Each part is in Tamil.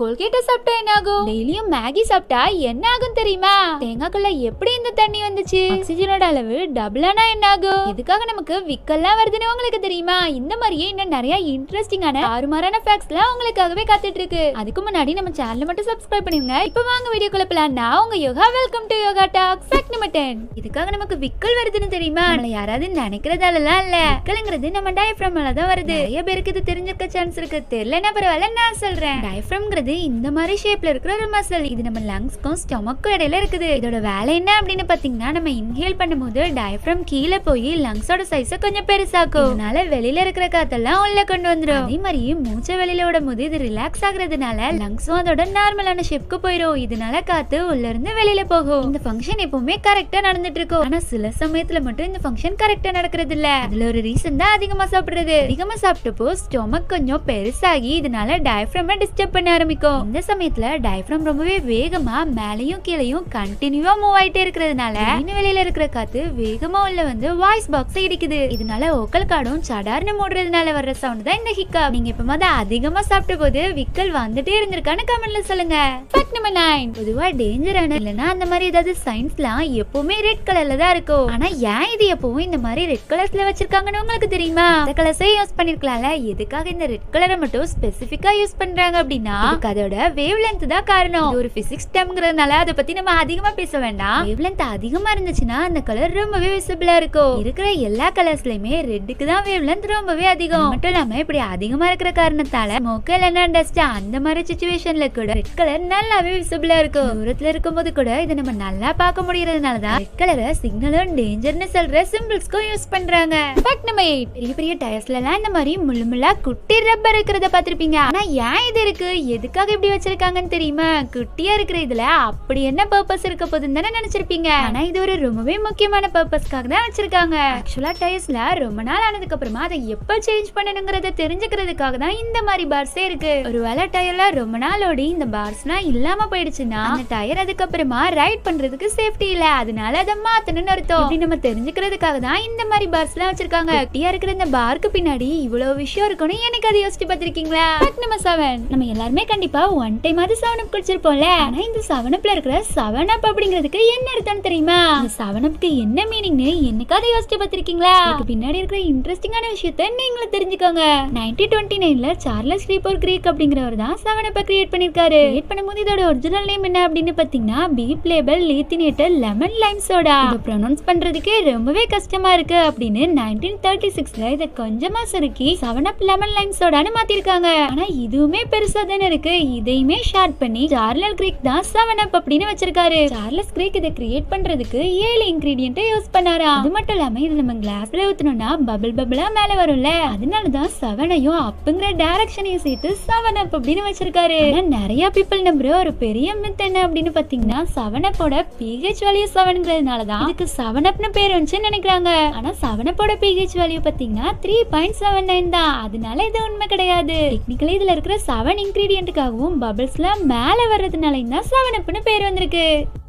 கோல்கேட்டை சாப்பிட்டா என்ன ஆகும் டெய்லியும் மேகி சாப்பிட்டா என்ன ஆகும் தெரியுமா? தேங்காய்க்குள்ள எப்படி இந்த தண்ணி வந்துச்சு? ஆக்சிஜனோட அளவு டபுளானா என்ன ஆகும் இதுக்காக நமக்கு விக்கல்லாம் வருதுன்னு உங்களுக்கு தெரியுமா? இந்த மாதிரியே இன்னும் நிறைய இன்ட்ரெஸ்டிங்கான ஆறுமாறான ஃபேக்ட்ஸ்லாம் உங்களுக்காகவே காத்துட்டு இருக்கு அதுக்கு முன்னாடி நம்ம சேனல் மட்டும் சப்ஸ்கிரைப் பண்ணிருங்க. இப்போ வாங்க வீடியோ குழப்பலாம் நான் உங்க Yoga welcome to Yoga talk fact number 10 இதுக்காக நமக்கு விக்கல் வருதுன்னு தெரியுமா? நம்மள யாராவது நினைக்கிறதாலலாம் இல்ல. விக்கல்ங்கிறது நம்ம டயஃப்ரம்ல தான் வருது. நிறைய பேருக்கு இது தெரிஞ்சிருக்க சான்ஸ் இருக்கு. தெரியலன்னா பரவாயில்ல நான் சொல்றேன். டயஃப்ரம்ங்கிறது இந்த மாதிரி ஷேப்ல இருக்கிற ஒரு மசில் இது நம்ம லங்ஸ்க்கும் ஸ்டொமக்கும் இடையில இருக்குது. இதோட வேலை என்ன அப்படின்னு பாத்தீங்கன்னா நம்ம இன்ஹேல் பண்ணும்போது டயஃப்ரம் கீழே போய் லங்ஸோட சைஸ கொஞ்சம் பெருசாக்கும். இதனால வெளியில இருக்கிற காத்தெல்லாம் உள்ள கொண்டு வந்துடும் அதே மாதிரி மூச்சை வெளியில விடும் போது இது ரிலாக்ஸ் ஆகுறதுனால லங்ஸும் அதோட நார்மலான ஷேப்க்கு போயிடும் இதனால காத்து உள்ள இருந்து வெளியில போகும். இந்த ஃபங்க்ஷன் எப்பவுமே கரெக்டா நடந்துட்டு இருக்கும். ஆனா சில சமயத்துல மட்டும் இந்த ஃபங்க்ஷன் கரெக்டா நடக்கிறது இல்ல. அதுல ஒரு ரீசன் தான் அதிகமா சாப்பிடுறது. அதிகமா சாப்பிட்டப்போ ஸ்டொமக் கொஞ்சம் பெருசாகி இதனால டயஃப்ரம் டிஸ்டர்ப் பண்ண ஆரம்பிக்கும். இந்த சமயத்துல டயஃப்ரம் ரொம்பவே வேகமா மேலையும் கீழையும் கண்டினியூவா மூவ் ஆயிட்டே இருக்கிறதுனால இன்னும் வெளியில இருக்கிற காத்து வேகமா உள்ள வந்து வாய்ஸ் பாக்ஸ் இடிக்குது. இதனால ஓக்கல் காடும் சடார்னு மூடுறதுனால வர்ற சவுண்ட் தான் இந்த ஹிக்கா நீங்க இப்ப மாதிரி அதிகமா சாப்பிட்ட போது விக்கல் வந்துட்டே இருந்திருக்கான்னு கமெண்ட்ல சொல்லுங்க. ஃபேக்ட் நம்பர் நைன் பொதுவா டேஞ்சரான இல்லனா அந்த மாதிரி ஏதாவது சயின்ஸ்லாம் எப்பவுமே ரெட் கலர்ல தான் இருக்கும். ஆனா ஏன் இது எப்பவும் இந்த மாதிரி ரெட் கலர்ஸ்ல வச்சிருக்காங்கன்னு உங்களுக்கு தெரியுமா? இந்த கலர்ஸே யூஸ் பண்ணிருக்கலாம்ல. எதுக்காக இந்த ரெட் கலரை மட்டும் ஸ்பெசிபிக்கா யூஸ் பண்றாங்க அப்படின்னா நமக்கு அதோட வேவ் லென்த் தான் காரணம். ஒரு பிசிக்ஸ் டேம்ங்கிறதுனால அதை பத்தி நம்ம அதிகமா பேச வேண்டாம். வேவ் லென்த் அதிகமா இருந்துச்சுன்னா அந்த கலர் ரொம்பவே விசிபிளா இருக்கும். இருக்கிற எல்லா கலர்ஸ்லயுமே ரெட்டுக்கு தான் வேவ் லென்த் ரொம்பவே அதிகம். மட்டும் இல்லாம இப்படி அதிகமா இருக்கிற காரணத்தால மொக்க இல்லைன்னா டஸ்ட் அந்த மாதிரி சுச்சுவேஷன்ல கூட ரெட் கலர் நல்லாவே விசிபிளா இருக்கும். தூரத்துல இருக்கும்போது கூட இதை நம்ம நல்லா பார்க்க முடியறதுனால தான் ரெட் கலரை சிக்னலும் டேஞ்சர்னு சொல்ற சிம்பிள்ஸ்க்கும் யூஸ் பண்றாங்க. ஃபேக்ட் நம்ம எயிட் பெரிய பெரிய டயர்ஸ்ல எல்லாம் இந்த மாதிரி முள்ளு முள்ளா குட்டி ரப்பர் இருக்கிறத பார்த்திருப்பீங்க? ஆனா ஏன் இது இருக்கு? எதுக்காக இப்படி வச்சிருக்காங்கன்னு தெரியுமா? குட்டியா இருக்கிற இதுல அப்படி என்ன பர்பஸ் இருக்க போதுன்னு தானே நினைச்சிருப்பீங்க. ஆனா இது ஒரு ரொம்பவே முக்கியமான பர்பஸ்க்காக தான் வச்சிருக்காங்க. ஆக்சுவலா டயர்ஸ்ல ரொம்ப நாள் ஆனதுக்கு அப்புறமா அதை எப்ப சேஞ்ச் பண்ணணுங்கிறத தெரிஞ்சுக்கிறதுக்காக தான் இந்த மாதிரி பார்ஸே இருக்கு. ஒருவேளை டயர்ல ரொம்ப நாள் ஓடி இந்த பார்ஸ்லாம் இல்லாம போயிடுச்சுன்னா அந்த டயர் அதுக்கப்புறமா ரைட் பண்றதுக்கு சேஃப்டி இல்ல. அதனால அதை மாத்தணும்னு அர்த்தம். இப்படி நம்ம தெரிஞ்சுக்கிறதுக்காக தான் இந்த மாதிரி பார்ஸ்லாம் வச்சிருக்காங்க. குட்டியா இருக்கிற இந்த பார்க்கு பின்னாடி இவ்வளவு விஷயம் இருக்குன்னு எனக்கு அதை யோசிச்சு பார்த்திருக்கீங்களா? நம்ம செவன் நம்ம எல்லாருமே கண்டிப்பாக ஒன் டைம் அது செவன் அப் குடிச்சிருப்போம்ல. ஆனால் இந்த செவன் இருக்கிற செவன் அப் அப்படிங்கிறதுக்கு என்ன அர்த்தம் தெரியுமா? இந்த செவன் அப்க்கு என்ன மீனிங்னு என்னைக்காவது யோசிச்சு பார்த்திருக்கீங்களா? இதுக்கு பின்னாடி இருக்கிற இன்ட்ரெஸ்டிங்கான விஷயத்த நீங்களும் தெரிஞ்சுக்கோங்க. நைன்டீன் டுவெண்ட்டி நைன்ல சார்லஸ் ரீப்போர் கிரீக் அப்படிங்கிறவர் தான் செவன் கிரியேட் பண்ணிருக்காரு. கிரியேட் பண்ணும்போது இதோட ஒரிஜினல் நேம் என்ன அப்படின்னு பார்த்தீங்கன்னா பீப் லேபல் லீத்தினேட்டர் லெமன் லைம் சோடா இதை ப்ரொனவுன்ஸ் பண்றதுக்கே ரொம்பவே கஷ்டமா இருக்கு அப்படின்னு நைன்டீன் தேர்ட்டி சிக்ஸ்ல இதை கொஞ்சமா சுருக்கி செவன் அப் லெமன் லைம் சோடான்னு மாத்திருக்காங்க. ஆனா இதுவுமே பெருசா தானே இருக்கு. இதையுமே ஷேர் பண்ணி சார்லஸ் கிரீக் தான் செவன் அப் அப்படின்னு வச்சிருக்காரு. சார்லஸ் கிரீக் இதை கிரியேட் பண்றதுக்கு ஏழு இன்கிரீடியன்ட் யூஸ் பண்ணாரா? அது மட்டும் இல்லாம இது நம்ம கிளாஸ்ல ஊத்தணும்னா பபிள் பபிளா மேல வரும்ல. அதனாலதான் செவனையும் அப்புங்கிற டைரக்ஷனையும் சேர்த்து செவன் அப் அப்படின்னு வச்சிருக்காரு. நிறைய பீப்புள் நம்புற ஒரு பெரிய மித் என்ன அப்படின்னு பாத்தீங்கன்னா செவன் அப்போட பிஹெச் வேல்யூ செவன்ங்கிறதுனாலதான் இதுக்கு செவன் அப்னு பேர் வந்துச்சுன்னு நினைக்கிறாங்க. ஆனா செவன் அப்போட பிஹெச் வேல்யூ பாத்தீங்கன்னா த்ரீ பாயிண்ட் செவன் நைன் தான். அதனால இது உண்மை கிடையாது. டெக்னிக்கலி இதுல இருக்கிற செவன் இன்கிரீடியன்ட்டுக்காகவும் பபிள்ஸ்லாம் மேலே வர்றதுனாலையும் தான் செவன் அப்னு பேர் வந்திருக்கு.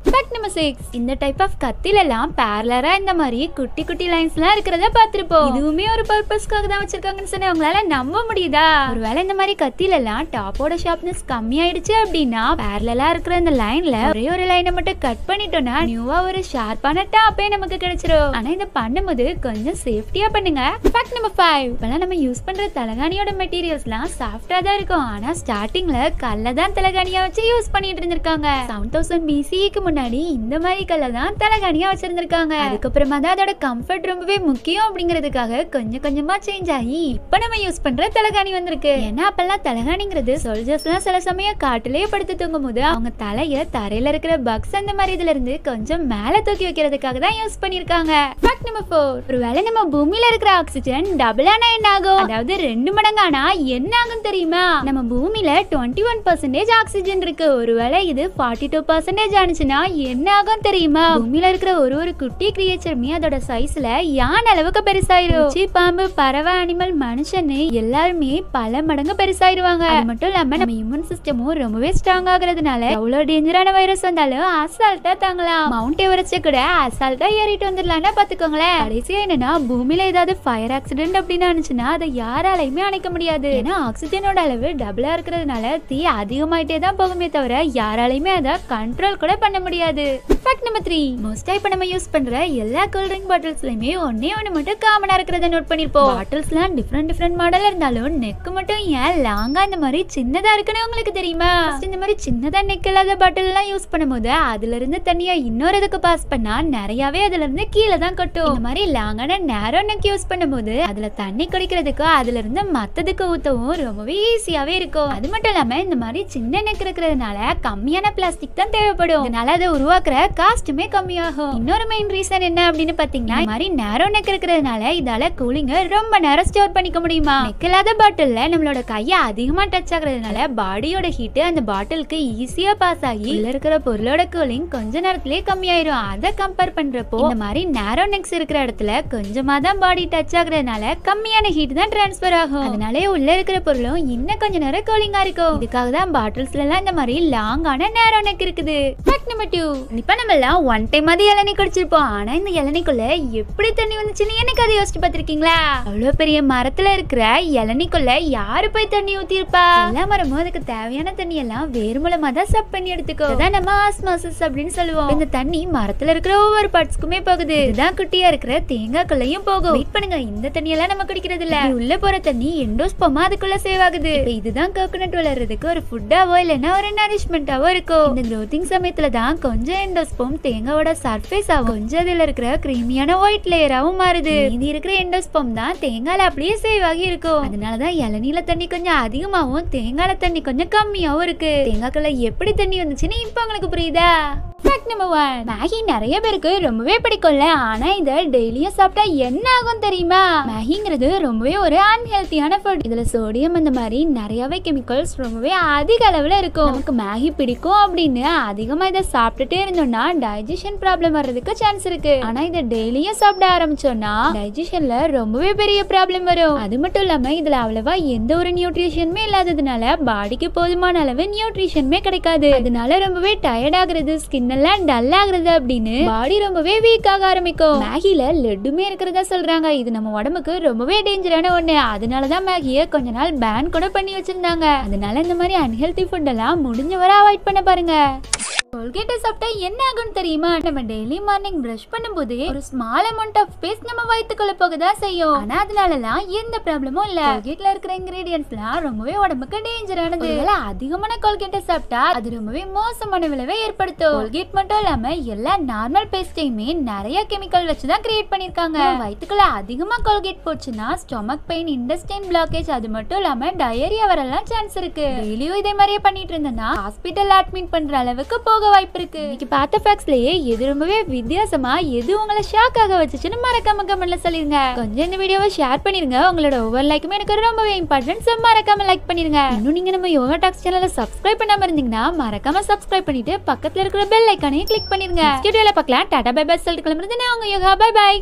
ஃபேக்ட் நம்பர் சிக்ஸ் இந்த டைப் ஆஃப் கத்தில எல்லாம் பேரலரா இந்த மாதிரி குட்டி குட்டி லைன்ஸ்லாம் இருக்கிறத பார்த்துருப்போம். இதுவுமே ஒரு பர்பஸ்க்காக தான் வச்சிருக்காங்கன்னு சொன்ன உங்களால நம்ப முடியுதா? ஒருவேளை இந்த மாதிரி கத்தில எல்லாம் டாப்போட ஷார்ப்னஸ் கம்மியாயிடுச்சு அப்படின்னா பேரலா இருக்கிற இந்த லைன்ல ஒரே ஒரு லைனை மட்டும் கட் பண்ணிட்டோம்னா நியூவா ஒரு ஷார்ப்பான டாப்பே நமக்கு கிடைச்சிரும். ஆனா இதை பண்ணும்போது கொஞ்சம் சேஃப்டியா பண்ணுங்க. ஃபேக்ட் நம்பர் ஃபைவ் இப்பெல்லாம் நம்ம யூஸ் பண்ற தலகாணியோட மெட்டீரியல்ஸ்லாம் சாஃப்டா தான் இருக்கும். ஆனா ஸ்டார்டிங்ல கல்ல தான் தலகாணியா வச்சு யூஸ் பண்ணிட்டு இருந்திருக்காங்க. செவன் தௌசண்ட் பிசிக்கு முன்னாடி இந்த மாதிரி கல்ல தான் தலைகாணியாக வச்சுருந்துருக்காங்க. அதுக்கப்புறமா தான் அதோட கம்ஃபர்ட் ரொம்பவே முக்கியம் அப்படிங்கிறதுக்காக கொஞ்சம் கொஞ்சமாக சேஞ்ச் ஆகி இப்போ நம்ம யூஸ் பண்ணுற தலகாணி வந்திருக்கு. ஏன்னா அப்பெல்லாம் தலகாணிங்கிறது சோல்ஜர்ஸ்லாம் சில சமயம் காட்டிலேயே படுத்து தூங்கும் போது அவங்க தலையை தரையில் இருக்கிற பக்ஸ் அந்த மாதிரி இதுல இருந்து கொஞ்சம் மேலே தூக்கி வைக்கிறதுக்காக தான் யூஸ் பண்ணியிருக்காங்க. ஃபேக்ட் நம்பர் ஃபோர் ஒருவேளை நம்ம பூமியில இருக்கிற ஆக்சிஜன் டபுள் ஆனா என்ன ஆகும்? அதாவது ரெண்டு மடங்கானா என்ன ஆகும் தெரியுமா? நம்ம பூமியில டுவெண்ட்டி ஒன் பர்சன்டேஜ் ஆக்சிஜன் இருக்கு. ஒருவேளை இது ஃபார்ட்டி டூ பர்சன்டேஜ் ஆனிச்சுன்னா சாப்பிட்டீங்கன்னா என்ன ஆகும் தெரியுமா? பூமியில இருக்கிற ஒரு ஒரு குட்டி கிரியேச்சருமே அதோட சைஸ்ல யான் அளவுக்கு பெருசாயிரும். பாம்பு பறவை அனிமல் மனுஷன்னு எல்லாருமே பல மடங்கு பெருசாயிருவாங்க. அது மட்டும் இல்லாம நம்ம இம்யூன் சிஸ்டமும் ரொம்பவே ஸ்ட்ராங் ஆகுறதுனால எவ்வளவு டேஞ்சரான வைரஸ் வந்தாலும் அசால்ட்டா தாங்கலாம். மவுண்ட் எவரெஸ்ட் கூட அசால்ட்டா ஏறிட்டு வந்துடலாம்னா பாத்துக்கோங்களேன். கடைசியா என்னன்னா பூமியில ஏதாவது ஃபயர் ஆக்சிடென்ட் அப்படின்னு இருந்துச்சுன்னா அதை யாராலையுமே அணைக்க முடியாது. ஏன்னா ஆக்சிஜனோட அளவு டபுளா இருக்கிறதுனால தீ அதிகமாயிட்டே தான் போகுமே தவிர யாராலையுமே அதை கண்ட்ரோல் கூட பண்ண முடியாது ஃபேக்ட் நம்பர் த்ரீ மோஸ்டா இப்ப நம்ம யூஸ் பண்ற எல்லா கூல் ட்ரிங்க் பாட்டில்ஸ்லயுமே ஒன்னே ஒன்று மட்டும் காமனா இருக்கிறத நோட் பண்ணிருப்போம். பாட்டில்ஸ்லாம் டிஃப்ரெண்ட் டிஃப்ரெண்ட் மாடல் இருந்தாலும் நெக் மட்டும் ஏன் லாங்கா இந்த மாதிரி சின்னதா இருக்குன்னு உங்களுக்கு தெரியுமா? இந்த மாதிரி சின்னதா நெக் இல்லாத பாட்டில் எல்லாம் யூஸ் பண்ணும்போது அதுல இருந்து தண்ணியா இன்னொரு இதுக்கு பாஸ் பண்ணா நிறையவே அதுல இருந்து கீழே தான் கொட்டும். இந்த மாதிரி லாங்கான நேரோ நெக் யூஸ் பண்ணும்போது அதுல தண்ணி குடிக்கிறதுக்கு அதுல இருந்து மத்ததுக்கு ஊத்தவும் ரொம்பவே ஈஸியாவே இருக்கும். அது மட்டும் இல்லாம இந்த மாதிரி சின்ன நெக் இருக்கிறதுனால கம்மியான பிளாஸ்டிக் தான் தேவைப்படும். அதனால அதை உருவாக்குற காஸ்ட்டுமே கம்மியாகும். இன்னொரு மெயின் ரீசன் என்ன அப்படின்னு பாத்தீங்கன்னா இந்த மாதிரி நேரோ நெக் இருக்கிறதுனால இதால கூலிங்க ரொம்ப நேரம் ஸ்டோர் பண்ணிக்க முடியுமா? நெக் இல்லாத பாட்டில்ல நம்மளோட கையை அதிகமா டச் ஆகுறதுனால பாடியோட ஹீட் அந்த பாட்டிலுக்கு ஈஸியா பாஸ் ஆகி உள்ள இருக்கிற பொருளோட கூலிங் கொஞ்ச நேரத்திலே கம்மியாயிரும். அதை கம்பேர் பண்றப்போ இந்த மாதிரி நேரோ நெக்ஸ் இருக்கிற இடத்துல கொஞ்சமா தான் பாடி டச் ஆகுறதுனால கம்மியான ஹீட் தான் டிரான்ஸ்பர் ஆகும். அதனாலே உள்ள இருக்கிற பொருளும் இன்னும் கொஞ்ச நேரம் கூலிங்கா இருக்கும். இதுக்காக தான் பாட்டில்ஸ்ல எல்லாம் இந்த மாதிரி லாங்கான நேரோ நெக் இருக்குது. ஃபேக்ட் நம்பர் டூ இப்போ நம்ம எல்லாம் ஒன் டைம் அது இளநீ குடிச்சிருப்போம். ஆனால் இந்த இளநீக்குள்ள எப்படி தண்ணி வந்துச்சுன்னு எனக்கு அதை யோசிச்சு பார்த்துருக்கீங்களா? அவ்வளோ பெரிய மரத்தில் இருக்கிற இளநீக்குள்ள யாரு போய் தண்ணி ஊற்றிருப்பா எல்லா மரமும் அதுக்கு தேவையான தண்ணி எல்லாம் வேறு மூலமாக தான் சப் பண்ணி எடுத்துக்கோ அதான் நம்ம ஆஸ்மாசஸ் அப்படின்னு சொல்லுவோம். இந்த தண்ணி மரத்தில் இருக்கிற ஒவ்வொரு பார்ட்ஸ்க்குமே போகுது. இதுதான் குட்டியா இருக்கிற தேங்காய்க்குள்ளயும் போகும். வெயிட் பண்ணுங்க இந்த தண்ணியெல்லாம் நம்ம குடிக்கிறது இல்லை இது உள்ள போற தண்ணி எண்டோஸ்போமா அதுக்குள்ள சேவ் ஆகுது. இதுதான் கோகனட் வளர்றதுக்கு ஒரு ஃபுட்டாவோ இல்லைன்னா ஒரு நரிஷ்மெண்டாவோ இருக்கும். இந்த க்ரோத்திங் சமயத்துல தான் கொஞ்சம் எண்டோஸ்போம் தேங்காவோட சர்ஃபேஸ் ஆகும் கொஞ்சம் அதில் இருக்கிற கிரீமியான ஒயிட் லேயராகவும் மாறுது. இது இருக்கிற எண்டோஸ்போம் தான் தேங்காயில் அப்படியே சேவ் ஆகி இருக்கும். அதனாலதான் இளநீல தண்ணி கொஞ்சம் அதிகமாகவும் தேங்காயில் தண்ணி கொஞ்சம் கம்மியாகவும் இருக்கு. தேங்காய்க்குள்ள எப்படி தண்ணி வந்துச்சுன்னு இப்போ உங்களுக்கு புரியுதா? ஃபேக்ட் நம்பர் ஒன் மேகி நிறைய பேருக்கு ரொம்பவே பிடிக்கும்ல. ஆனா இத டெய்லியும் சாப்பிட்டா என்ன ஆகும் தெரியுமா? மேகிங்கிறது ரொம்பவே ஒரு அன்ஹெல்த்தியான ஃபுட் இதுல சோடியம் அந்த மாதிரி நிறையவே கெமிக்கல்ஸ் ரொம்பவே அதிக அளவுல இருக்கும். நமக்கு மேகி பிடிக்கும் அப்படின்னு அதிகமா இதை சாப்பிட்டுட்டே இருந்தோம்னா டைஜஷன் ப்ராப்ளம் வர்றதுக்கு சான்ஸ் இருக்கு. ஆனா இதை டெய்லியும் சாப்பிட ஆரம்பிச்சோம்னா டைஜஷன்ல ரொம்பவே பெரிய ப்ராப்ளம் வரும். அது மட்டும் இல்லாம இதுல அவ்வளவா எந்த ஒரு நியூட்ரிஷனுமே இல்லாததுனால பாடிக்கு போதுமான அளவு நியூட்ரிஷனுமே கிடைக்காது. அதனால ரொம்பவே டயர்ட் ஆகுறது ஸ்கின் என்னெல்லாம் டல் ஆகுறது அப்படின்னு பாடி ரொம்பவே வீக் ஆக ஆரம்பிக்கும். மேகில லெட்டுமே இருக்கிறதா சொல்றாங்க. இது நம்ம உடம்புக்கு ரொம்பவே டேஞ்சரான ஒண்ணு. அதனாலதான் மேகிய கொஞ்ச நாள் பேன் கூட பண்ணி வச்சிருந்தாங்க. அதனால இந்த மாதிரி அன்ஹெல்தி ஃபுட் எல்லாம் முடிஞ்ச வரை அவாய்ட் பண்ண பாருங்க. கோல்கேட்டை சாப்பிட்டா என்ன ஆகும் தெரியுமா? நம்ம டெய்லி மார்னிங் பிரஷ் பண்ணும்போது ஒரு ஸ்மால் அமௌண்ட் ஆஃப் பேஸ்ட் நம்ம வயிற்றுக்குள்ள போக தான் செய்யும். ஆனா அதனாலலாம் எந்த ப்ராப்ளமும் இல்ல. கோல்கேட்ல இருக்கிற இன்கிரீடியன்ஸ்லாம் ரொம்பவே உடம்புக்கு டேஞ்சரானது அதிகமான கோல்கேட்டை சாப்பிட்டா அது ரொம்பவே மோசமான விளைவை ஏற்படுத்தும். கோல்கேட் மட்டும் இல்லாம எல்லா நார்மல் பேஸ்டையுமே நிறைய கெமிக்கல் வச்சு தான் கிரியேட் பண்ணிருக்காங்க வயிற்றுக்குள்ள அதிகமா கோல்கேட் போச்சுன்னா ஸ்டொமக் பெயின் இண்டஸ்டைன் பிளாக்கேஜ் அது மட்டும் இல்லாம டயரியா வரலாம் சான்ஸ் இருக்கு. டெய்லியும் இதே மாதிரியே பண்ணிட்டு இருந்தேன்னா ஹாஸ்பிட்டல் அட்மிட் பண்ற அளவுக்கு போக வாய்ப்பு இருக்கு இன்னைக்கு பார்த்த ஃபேக்ட்ஸ்லயே எது ரொம்பவே வித்தியாசமா எது உங்களை ஷாக் ஆக வச்சுச்சுன்னு மறக்காம கமெண்ட்ல சொல்லிருங்க. கொஞ்சம் இந்த வீடியோவை ஷேர் பண்ணிருங்க. உங்களோட ஒவ்வொரு லைக்குமே எனக்கு ரொம்பவே இம்பார்ட்டன்ட் ஸோ மறக்காம லைக் பண்ணிருங்க. இன்னும் நீங்க நம்ம யோகா டாக்ஸ் சேனலை சப்ஸ்கிரைப் பண்ணாம இருந்தீங்கன்னா மறக்காம சப்ஸ்கிரைப் பண்ணிட்டு பக்கத்துல இருக்கிற பெல் ஐக்கானையும் கிளிக் பண்ணிருங்க. வீடியோல பார்க்கலாம். டாடா பை பை சொல்லிட்டு கிளம்புறது நான் உங்க யோகா. By by